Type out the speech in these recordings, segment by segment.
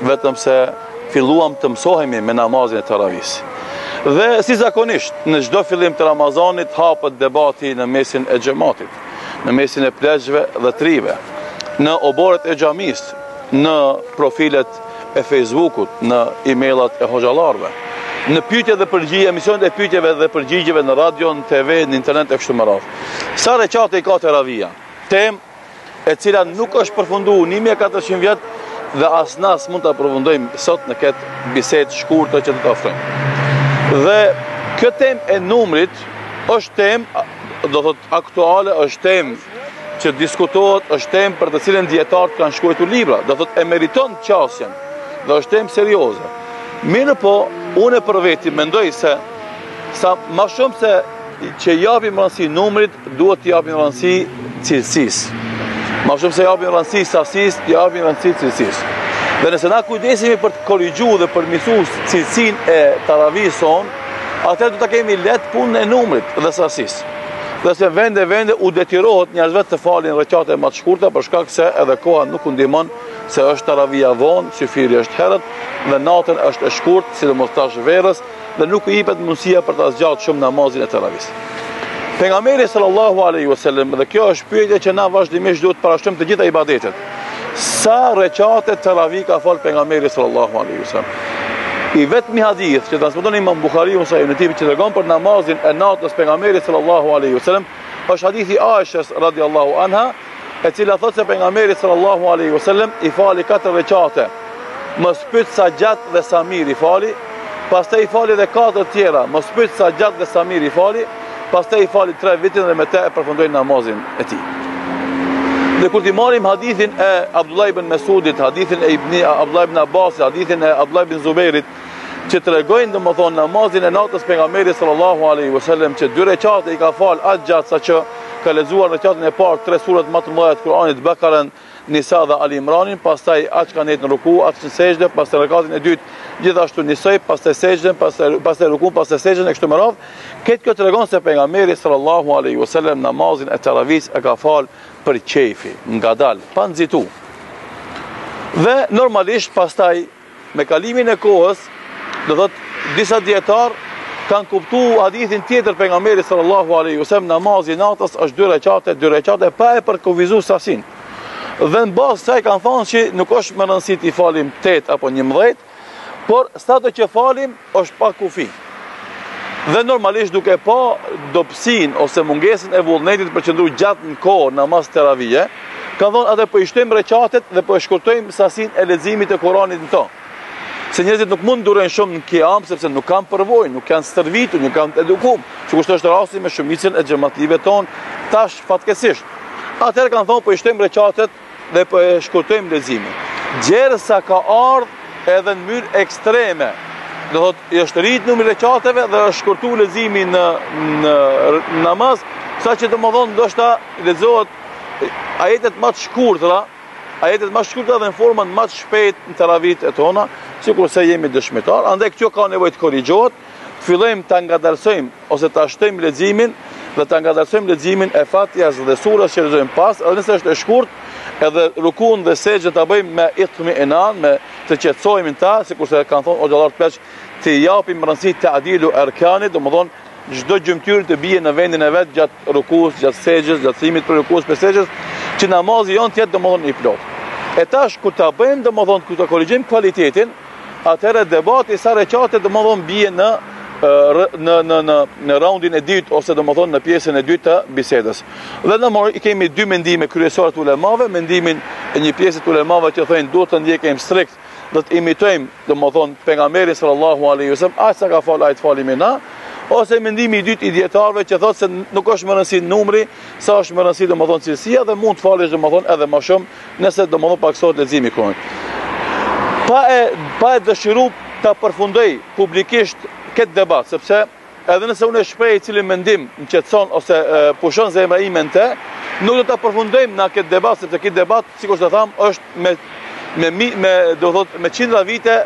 Vetëm se filluam të mësohemi me namazin e teravisë. Dhe si zakonisht, në çdo fillim të Ramazanit hapet debati në mesin e xhematit, në mesin e pleqve dhe të rinjve, në oborret e xhamisë, në profilet e Facebookut, në e-mailat e hoxhallarëve, në pyetje dhe përgjigje, emisionet e pyetjeve dhe përgjigjeve në radio, në TV, në internet e kështu me radhë. Sa reqate i ka teravia? Temë, e cila nuk është përfundu një mijë e katërqind vjet dhe as na s'mund ta përfundojmë sot në këtë bisedë të shkurtë që do ta ofrojmë. Dhe kjo temë e numrit është temë, do thotë aktuale është temë që diskutohet është temë për të cilën dijetarët kanë shkrujtur libra, do thotë e meriton qasjen dhe është temë serioze. Mirëpo, unë e për veti mendoj se sa ma shumë se Që i japim rëndësi numrit, duhet t'i japim rëndësi cilësisë. Ma shumë se i japim rëndësi sasisë, t'i japim rëndësi cilësisë. Dhe nëse na kujdesimi për të korrigju dhe përmirësu cilësinë e taravisë sonë, atëherë do ta kemi lehtë punën e numrit dhe sasisë. Dhe se vende, vende u detyrohet njerëzve të falin reqate ma të shkurta, për shkak se edhe koha nuk u ndihmon se është taravia vonë, syfyri është herët, dhe natën është e shkurtë, sidomos tash verës, dhe nuk u jepet mundësia për ta zgjat shumë namazin e teravisë. Pejgamberi sallallahu alaihi wasallam dhe kjo është pyetja që na vazhdimisht duhet ta parashtrojmë te gjitha ibadetet. Sa rekate teravi ka fal pejgamberi sallallahu alaihi wasallam? I vetmi hadith që transmeton Imam Buhariu sa i nëtipi që tregon për namazin e natës pejgamberi sallallahu alaihi wasallam është hadithi i Aishës radhiyallahu anha e cila thotë se pejgamberi sallallahu alaihi wasallam i fali katër rekate. Mos pyet sa gjatë dhe sa mirë i fali, pastaj i fali edhe katër tjera. Mos pyet sa gjatë dhe sa mirë i fali, pastaj i fali tre vitrin dhe me të e përfundoi namazin e tij. Dhe kur t'i marrim hadithin e Abdullah ibn Mesudit, hadithin e Ibn Abdullah ibn Abbasit, hadithin e Abdullah ibn Zubairit, Që tregojnë domethënë namazin e natës pejgamberit sallallahu alaihi wasallam që dy rekate i ka fal aq gjatë sa që ka lexuar në rekatin e parë tre surat më të mëdha të Kur'anit Bakaren, Nisa dhe Ali Imranin, pastaj aq ka ndejt në ruku, aq në sexhde, pastaj rekatin e dytë gjithashtu nisoi, pastaj sexhden, pastaj pastaj ruku, pastaj sexhden e kështu me radhë. Këtë kjo tregon se pejgamberi sallallahu alaihi wasallam namazin e teravisë e ka fal për qejfi, ngadalë, pa nxitu. Dhe normalisht pastaj Me kalimin e kohës, do thotë disa dijetarë kanë kuptu hadithin tjetër pejgamberit sallallahu alaihi wasallam namazi natës është dy rekate, dy rekate pa e përkufizu sasinë. Dhe në bazë kësaj kanë thanë se nuk është me rëndësi t'i falim 8 apo 11, por sado që falim është pa kufi. Dhe normalisht duke pa dobësinë ose mungesën e vullnetit për me qëndru gjatë në kohë në namaz teravije, kanë thonë atëherë po i shtojmë rekatet dhe po e shkurtojmë sasinë e leximit të Kuranit në to. Se njerëzit nuk mund të durojnë shumë në kiam sepse nuk kanë përvojë, nuk janë stërvitur, nuk kanë edukum, sikur është rasti me shumicën e xhematlive tonë tash fatkesisht. Atëherë kanë thonë po i shtojmë rekatet Dhe po e shkurtojmë leximin. Gjersa ka ardhur edhe në mënyrë ekstreme. Do të thotë, është rrit numri i rekateve dhe është shkurtuar leximi në në namaz, sa që domethënë ndoshta lexohen ajetet më të shkurtra, ajetet më të shkurtra dhe në formën më të shpejtë në teravit e tona, sikur se jemi dëshmitar. Andaj kjo ka nevojë të korrigjohet. të fillojmë ta ngadalësojmë ose ta shtojmë leximin dhe ta ngadalësojmë leximin e Fatihas dhe surës që lexojmë pas, edhe nëse është e shkurt, edhe rukun dhe sexhden ta bëjmë me itmi'nan, me u qetësohemi në ta, sikurse kanë thonë hoxhallarët vetë, të japim rëndësi ta'dilul erkanit, domethënë çdo gjymtyrë të bie në vendin e vet gjatë rukus, gjatë sexhdes, gjatë qëndrimit për rukus, për sexhdes, që namazi jonë të jetë domethënë i plotë. E tash kur ta bëjmë domethënë kur ta korrigjojmë kualitetin, Atëherë debati sa rekate domethënë bie në në në në në raundin e dytë ose domethënë në pjesën e dytë të bisedës. Dhe ne i kemi dy mendime kryesore të ulemave, mendimin e një pjesë të ulemave që thonë duhet të ndjekim strikt, do të imitojmë domethënë pejgamberin sallallahu alaihi wasallam, as sa ka fal ai të falim ne, ose mendimi i dytë i dietarëve që thotë se nuk është me rëndësi numri, sa është me rëndësi domethënë cilësia dhe mund të falësh domethënë edhe më shumë Nëse domethënë paksohet leximi i Kuranit. Pa e, pa e dëshiru ta përfundoj publikisht këtë debat, sepse edhe nëse unë e shpreh cili mendim më qetëson ose e, pushon zemra ime në te, nuk do ta përfundojmë ne këtë debat, sepse ky debat, sikurse thamë, është me, me, me, me, do thot, me qindra vite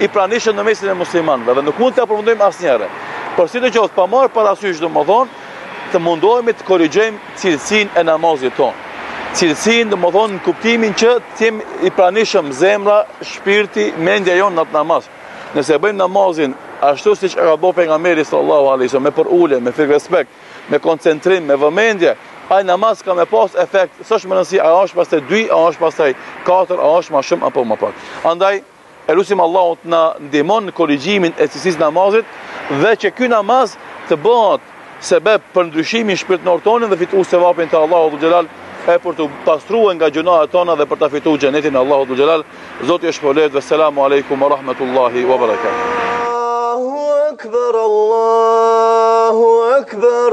i pranishëm në mesin e muslimanëve dhe nuk mund ta përfundojmë asnjëherë. Por sido qoftë, pa marrë parasysh domethënë, Të mundohemi të korrigjojmë cilësinë e namazit tonë. Cilësinë, domethënë, në kuptimin që të jetë i pranishëm zemra, shpirti, mendja jonë në atë namaz. Nëse bëjmë namazin ashtu siç e ka bërë pejgamberi sallallahu alaihi wasallam, me përulje, me frikërespekt, me koncentrim, me vëmendje, ai namaz ka me pas efekt, s'është me rëndësi a është pastaj 2, a është pastaj 4, a është më shumë apo më pak. Andaj E lusim Allahun të na ndihmon në korrigjimin e cilësisë namazit dhe që ky namaz të bëhet sebeb për ndryshimin shpirtnor tonin dhe fitu sevapin te Allahu Dhul Xhelal e për t'u pastruar nga gjunahet tona dhe për ta fituar xhenetin e Allahut Dhul Xhelal. Zoti ju shpërbleftë, esselamu alejkum wa rahmetullahi wa barakatuh. Allahu Akbar, Allahu Akbar.